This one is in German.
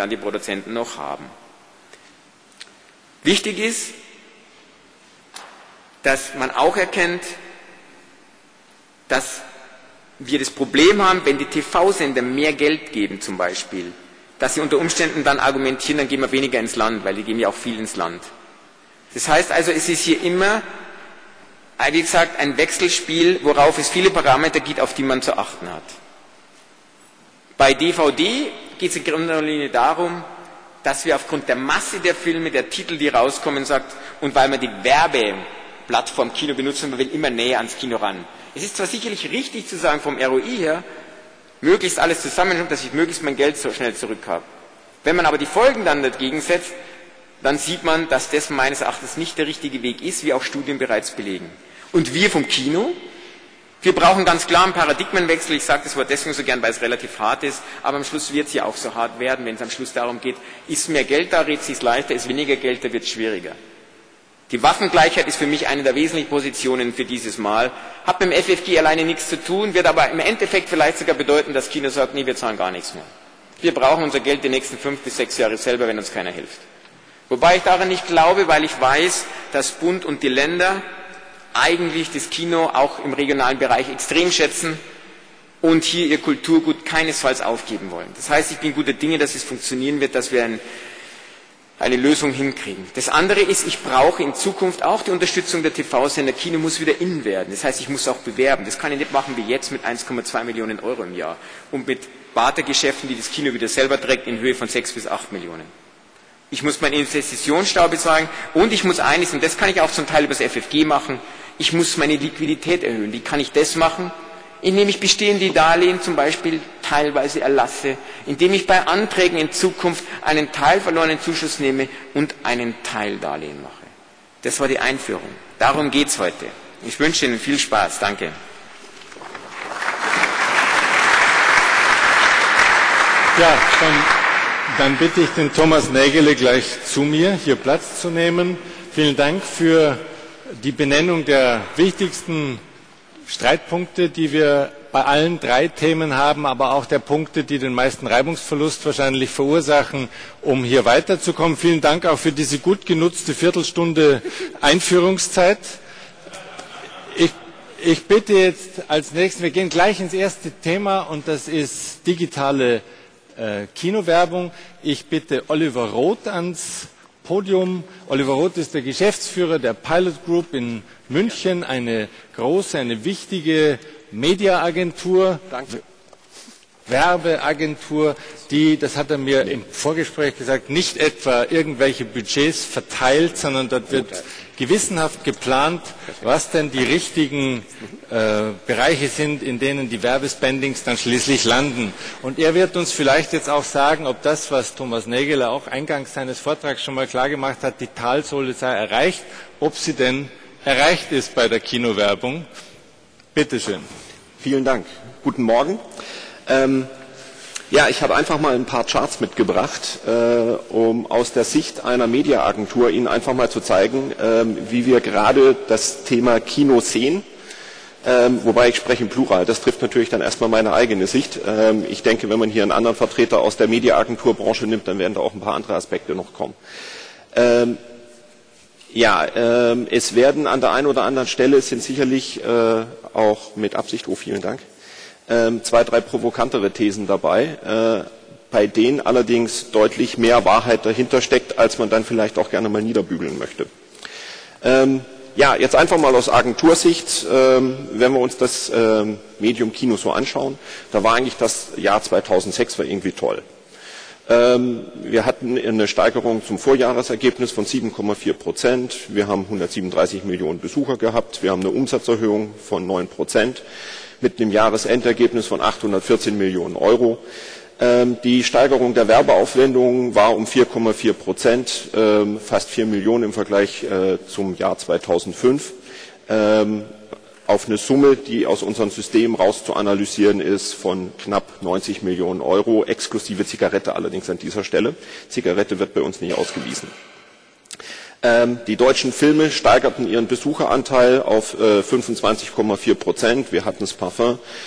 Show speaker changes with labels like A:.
A: dann die Produzenten noch haben. Wichtig ist, dass man auch erkennt, dass wir das Problem haben, wenn die TV-Sender mehr Geld geben zum Beispiel, dass sie unter Umständen dann argumentieren, dann gehen wir weniger ins Land, weil die geben ja auch viel ins Land. Das heißt also, es ist hier immer, wie gesagt, ein Wechselspiel, worauf es viele Parameter gibt, auf die man zu achten hat. Bei DVD geht es in grunde Linie darum, dass wir aufgrund der Masse der Filme, der Titel, die rauskommen, sagt, und weil man die Werbeplattform Kino benutzen, man will immer näher ans Kino ran. Es ist zwar sicherlich richtig zu sagen, vom ROI her, möglichst alles zusammen, dass ich möglichst mein Geld so schnell zurück habe. Wenn man aber die Folgen dann dagegen setzt, dann sieht man, dass das meines Erachtens nicht der richtige Weg ist, wie auch Studien bereits belegen. Und wir vom Kino, wir brauchen ganz klar einen Paradigmenwechsel. Ich sage das Wort deswegen so gern, weil es relativ hart ist, aber am Schluss wird es ja auch so hart werden, wenn es am Schluss darum geht, ist mehr Geld da, redet sich leichter, ist weniger Geld da, wird es schwieriger. Die Waffengleichheit ist für mich eine der wesentlichen Positionen für dieses Mal. Hat mit dem FFG alleine nichts zu tun, wird aber im Endeffekt vielleicht sogar bedeuten, dass China sagt, nee, wir zahlen gar nichts mehr. Wir brauchen unser Geld die nächsten fünf bis sechs Jahre selber, wenn uns keiner hilft. Wobei ich daran nicht glaube, weil ich weiß, dass Bund und die Länder eigentlich das Kino auch im regionalen Bereich extrem schätzen und hier ihr Kulturgut keinesfalls aufgeben wollen. Das heißt, ich bin guter Dinge, dass es funktionieren wird, dass wir ein, eine Lösung hinkriegen. Das andere ist, ich brauche in Zukunft auch die Unterstützung der TV-Sender. Kino muss wieder in werden. Das heißt, ich muss auch bewerben. Das kann ich nicht machen wie jetzt mit 1,2 Millionen Euro im Jahr und mit Bartergeschäften, die das Kino wieder selber trägt, in Höhe von 6 bis 8 Millionen. Ich muss meinen Investitionsstau bezahlen und ich muss eines, und das kann ich auch zum Teil über das FFG machen, ich muss meine Liquidität erhöhen. Wie kann ich das machen? Indem ich bestehende Darlehen zum Beispiel teilweise erlasse, indem ich bei Anträgen in Zukunft einen Teil verlorenen Zuschuss nehme und einen Teildarlehen mache. Das war die Einführung. Darum geht es heute. Ich wünsche Ihnen viel Spaß. Danke.
B: Ja, dann, dann bitte ich den Thomas Nägele gleich zu mir, hier Platz zu nehmen. Vielen Dank für die Benennung der wichtigsten Streitpunkte, die wir bei allen drei Themen haben, aber auch der Punkte, die den meisten Reibungsverlust wahrscheinlich verursachen, um hier weiterzukommen. Vielen Dank auch für diese gut genutzte Viertelstunde Einführungszeit. Ich, ich bitte jetzt als nächstes, wir gehen gleich ins erste Thema und das ist digitale äh, Kinowerbung. Ich bitte Oliver Roth ans Podium. Oliver Roth ist der Geschäftsführer der Pilot Group in München, eine große, eine wichtige Mediaagentur. Danke. Werbeagentur, die, das hat er mir im Vorgespräch gesagt, nicht etwa irgendwelche Budgets verteilt, sondern dort wird gewissenhaft geplant, was denn die richtigen äh, Bereiche sind, in denen die Werbespendings dann schließlich landen. Und er wird uns vielleicht jetzt auch sagen, ob das, was Thomas Nägeler auch eingangs seines Vortrags schon mal klargemacht hat, die Talsohle sei erreicht, ob sie denn erreicht ist bei der Kinowerbung. Bitte schön.
C: Vielen Dank. Guten Morgen. Ähm, ja, ich habe einfach mal ein paar Charts mitgebracht, äh, um aus der Sicht einer Mediaagentur Ihnen einfach mal zu zeigen, äh, wie wir gerade das Thema Kino sehen. Ähm, wobei ich spreche im Plural, das trifft natürlich dann erstmal meine eigene Sicht. Ähm, ich denke, wenn man hier einen anderen Vertreter aus der Mediaagenturbranche nimmt, dann werden da auch ein paar andere Aspekte noch kommen. Ähm, ja, ähm, es werden an der einen oder anderen Stelle sind sicherlich äh, auch mit Absicht, oh vielen Dank, zwei, drei provokantere Thesen dabei, äh, bei denen allerdings deutlich mehr Wahrheit dahinter steckt, als man dann vielleicht auch gerne mal niederbügeln möchte. Ähm, ja, jetzt einfach mal aus Agentursicht, ähm, wenn wir uns das ähm, Medium Kino so anschauen, da war eigentlich das Jahr 2006 war irgendwie toll. Ähm, wir hatten eine Steigerung zum Vorjahresergebnis von 7,4 Prozent. Wir haben 137 Millionen Besucher gehabt. Wir haben eine Umsatzerhöhung von 9 Prozent mit einem Jahresendergebnis von 814 Millionen Euro. Ähm, die Steigerung der Werbeaufwendungen war um 4,4 Prozent, ähm, fast 4 Millionen im Vergleich äh, zum Jahr 2005 ähm, auf eine Summe, die aus unserem System rauszuanalysieren ist, von knapp 90 Millionen Euro, exklusive Zigarette allerdings an dieser Stelle. Zigarette wird bei uns nicht ausgewiesen. Ähm, die deutschen Filme steigerten ihren Besucheranteil auf äh, 25,4 Prozent. Wir hatten das Parfum